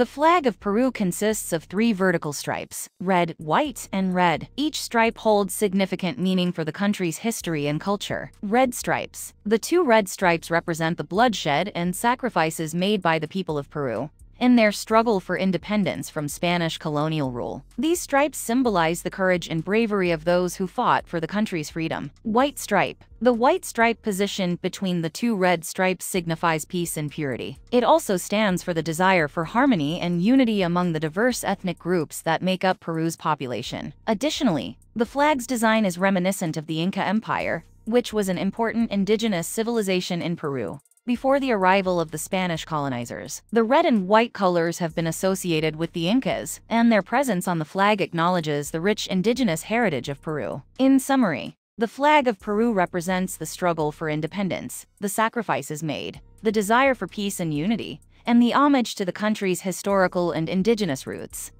The flag of Peru consists of three vertical stripes, red, white, and red. Each stripe holds significant meaning for the country's history and culture. Red stripes. The two red stripes represent the bloodshed and sacrifices made by the people of Peru in their struggle for independence from Spanish colonial rule. These stripes symbolize the courage and bravery of those who fought for the country's freedom. White stripe. The white stripe positioned between the two red stripes signifies peace and purity. It also stands for the desire for harmony and unity among the diverse ethnic groups that make up Peru's population. Additionally, the flag's design is reminiscent of the Inca Empire, which was an important indigenous civilization in Peru before the arrival of the Spanish colonizers. The red and white colors have been associated with the Incas, and their presence on the flag acknowledges the rich indigenous heritage of Peru. In summary, the flag of Peru represents the struggle for independence, the sacrifices made, the desire for peace and unity, and the homage to the country's historical and indigenous roots.